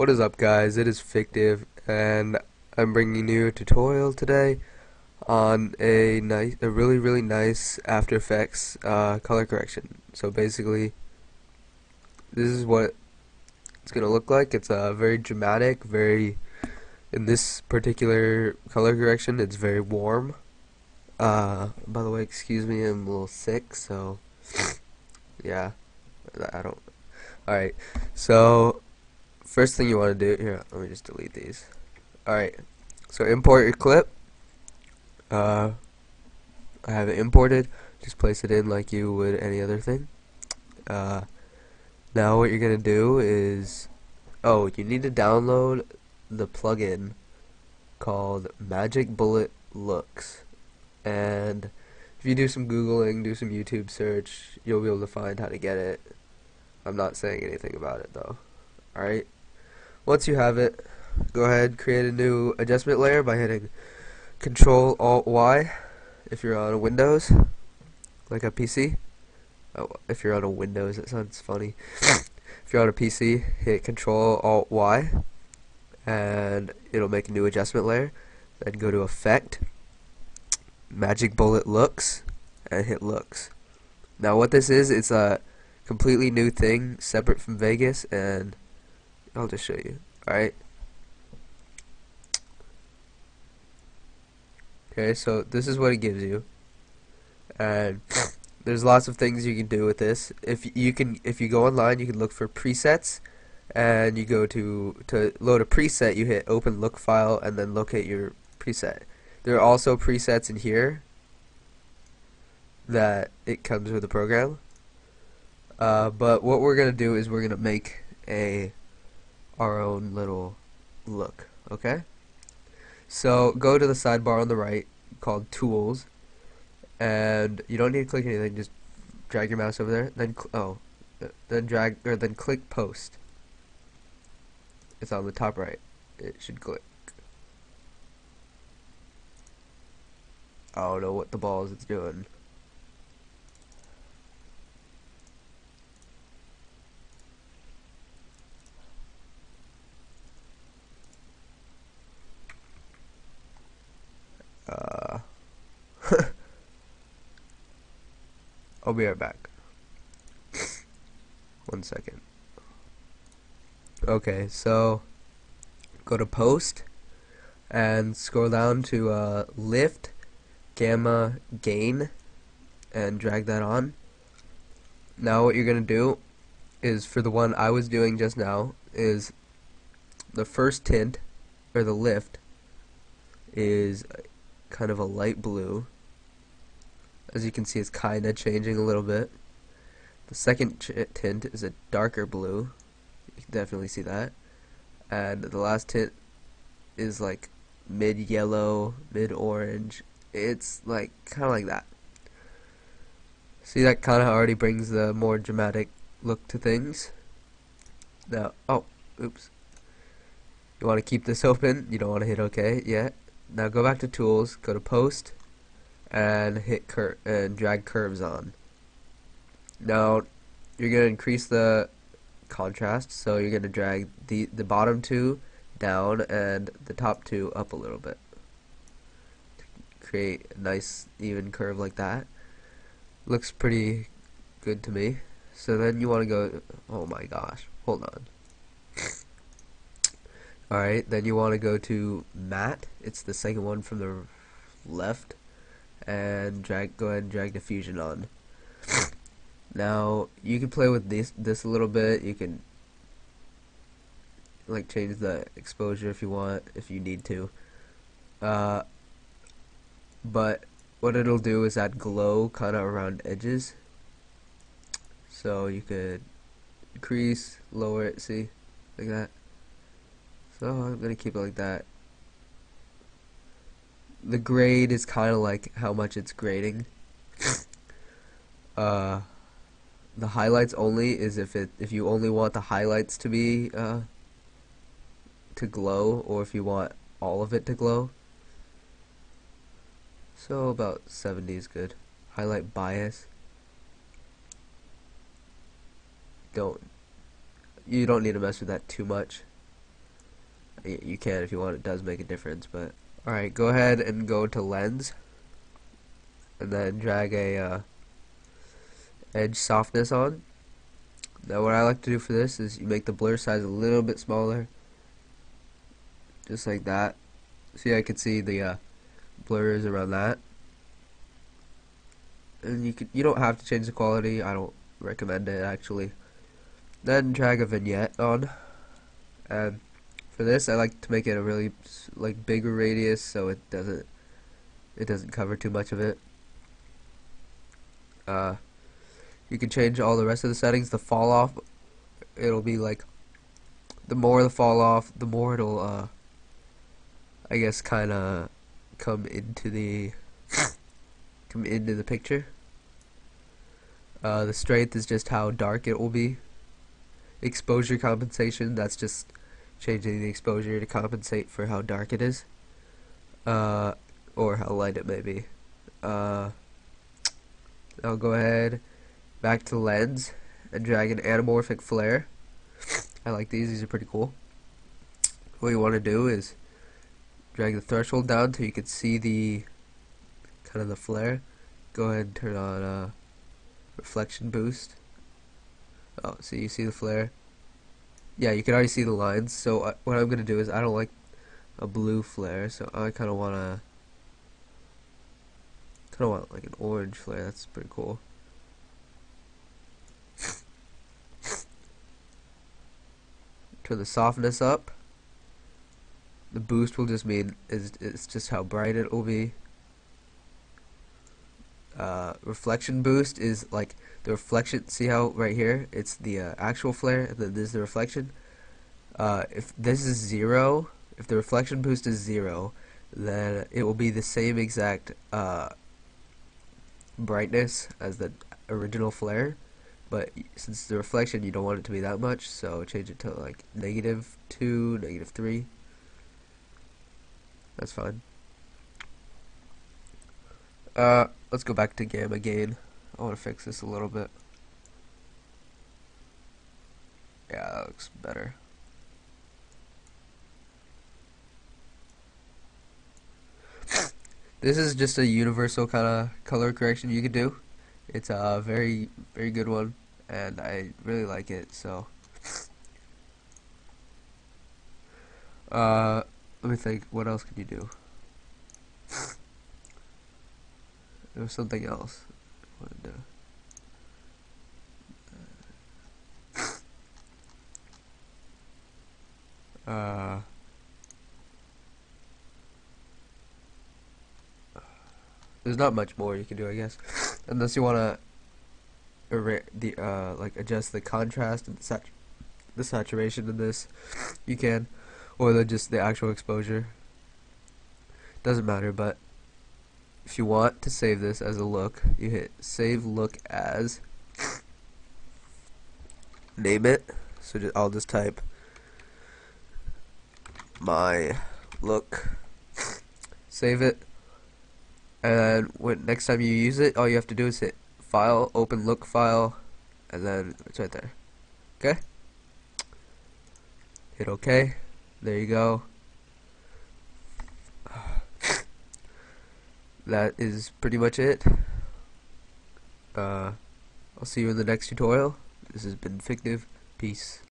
What is up guys, it is Fictive and I'm bringing you a tutorial today on a nice, a really really nice After Effects uh, color correction. So basically this is what it's gonna look like. It's uh, very dramatic, very in this particular color correction it's very warm. Uh, by the way, excuse me, I'm a little sick, so yeah, I don't. Alright, so first thing you want to do here let me just delete these. Alright so import your clip. Uh, I have it imported. Just place it in like you would any other thing. Uh, now what you're gonna do is oh you need to download the plugin called Magic Bullet Looks. And if you do some googling do some YouTube search you'll be able to find how to get it. I'm not saying anything about it though. Alright once you have it, go ahead and create a new adjustment layer by hitting Control Alt Y if you're on a Windows, like a PC. Oh, if you're on a Windows, it sounds funny. if you're on a PC, hit Control Alt Y, and it'll make a new adjustment layer. Then go to Effect, Magic Bullet Looks, and hit Looks. Now what this is, it's a completely new thing, separate from Vegas, and I'll just show you. Alright. Okay, so this is what it gives you. And there's lots of things you can do with this. If you can if you go online, you can look for presets and you go to to load a preset, you hit open look file and then locate your preset. There are also presets in here that it comes with the program. Uh, but what we're gonna do is we're gonna make a our own little look, okay? So go to the sidebar on the right called Tools, and you don't need to click anything. Just drag your mouse over there. Then oh, then drag or then click Post. It's on the top right. It should click. I don't know what the balls it's doing. Uh, I'll be right back. One second. Okay, so go to post and scroll down to uh, lift gamma gain and drag that on. Now what you're gonna do is for the one I was doing just now is the first tint or the lift is kind of a light blue. As you can see, it's kind of changing a little bit. The second tint is a darker blue. You can definitely see that. And the last tint is like mid yellow, mid orange. It's like kind of like that. See, that kind of already brings the more dramatic look to things. Now, oh, oops. You want to keep this open? You don't want to hit OK yet? Now go back to tools, go to post, and hit cur and drag curves on. Now you're gonna increase the contrast, so you're gonna drag the the bottom two down and the top two up a little bit. To create a nice even curve like that. Looks pretty good to me. So then you want to go. Oh my gosh! Hold on. Alright, then you want to go to matte. It's the second one from the left. And drag go ahead and drag diffusion on. now, you can play with this this a little bit. You can like change the exposure if you want, if you need to. Uh, but what it'll do is add glow kind of around edges. So you could increase, lower it, see, like that. So I'm gonna keep it like that. The grade is kind of like how much it's grading. uh, the highlights only is if it if you only want the highlights to be uh, to glow, or if you want all of it to glow. So about 70 is good. Highlight bias. Don't you don't need to mess with that too much you can if you want. It does make a difference, but all right. Go ahead and go to lens, and then drag a uh, edge softness on. Now, what I like to do for this is you make the blur size a little bit smaller, just like that. See, I can see the uh, blurs around that. And you can, you don't have to change the quality. I don't recommend it actually. Then drag a vignette on, and for this I like to make it a really like bigger radius so it doesn't it doesn't cover too much of it. Uh, you can change all the rest of the settings. The fall off, it'll be like the more the fall off, the more it'll uh, I guess kind of come into the come into the picture. Uh, the strength is just how dark it will be. Exposure compensation, that's just changing the exposure to compensate for how dark it is. Uh, or how light it may be. Uh, I'll go ahead back to lens and drag an anamorphic flare. I like these, these are pretty cool. What you want to do is drag the threshold down so you can see the kind of the flare. Go ahead and turn on uh, reflection boost. Oh, so you see the flare. Yeah, you can already see the lines. So uh, what I'm gonna do is I don't like a blue flare, so I kind of wanna kind of want like an orange flare. That's pretty cool. Turn the softness up. The boost will just mean is it's just how bright it will be. Uh, reflection boost is like the reflection. See how right here it's the uh, actual flare, this is the reflection. Uh, if this is zero, if the reflection boost is zero, then it will be the same exact uh, brightness as the original flare. But since the reflection, you don't want it to be that much, so change it to like negative two, negative three. That's fine. Uh, let's go back to gamma gain. I want to fix this a little bit. Yeah, that looks better. this is just a universal kind of color correction you can do. It's a very, very good one, and I really like it, so. Uh, let me think, what else can you do? There was something else. Uh, there's not much more you can do, I guess, unless you want to the uh like adjust the contrast and the, sat the saturation in this. You can, or the just the actual exposure. Doesn't matter, but if you want to save this as a look, you hit save look as, name it, so just, I'll just type my look, save it, and when next time you use it, all you have to do is hit file, open look file, and then it's right there. Okay? Hit OK. There you go. That is pretty much it. Uh, I'll see you in the next tutorial. This has been Fictive. Peace.